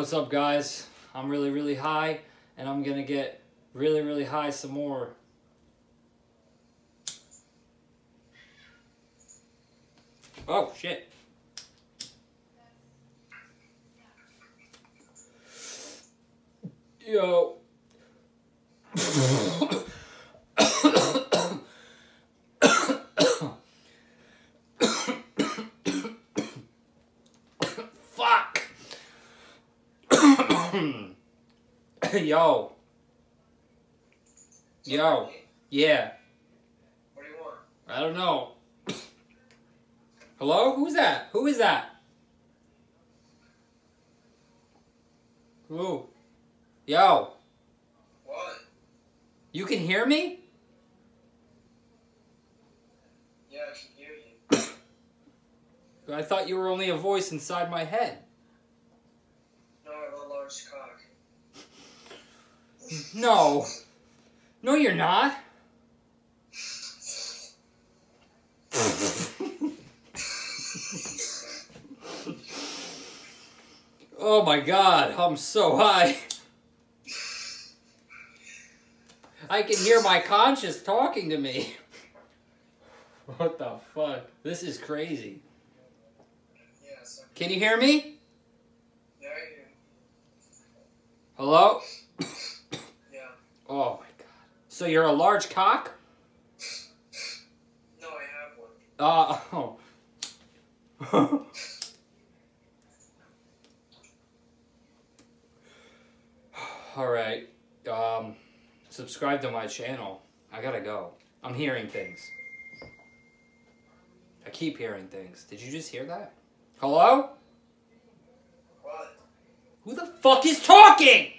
What's up guys? I'm really really high and I'm gonna get really really high some more. Oh shit. Yo. Fuck. Yo. Yo. Yeah. What do you want? I don't know. Hello? Who's that? Who is that? Who? Yo. What? You can hear me? Yeah, I can hear you. I thought you were only a voice inside my head. No, I have a large cock. No. No, you're not. oh my god, I'm so high. I can hear my conscience talking to me. What the fuck? This is crazy. Yes. Can you hear me? Yeah, I hear Hello? Yeah. Oh my god. So you're a large cock? No, I have one. Uh oh. All right. Um, subscribe to my channel. I gotta go. I'm hearing things. I keep hearing things. Did you just hear that? Hello? Who the fuck is talking?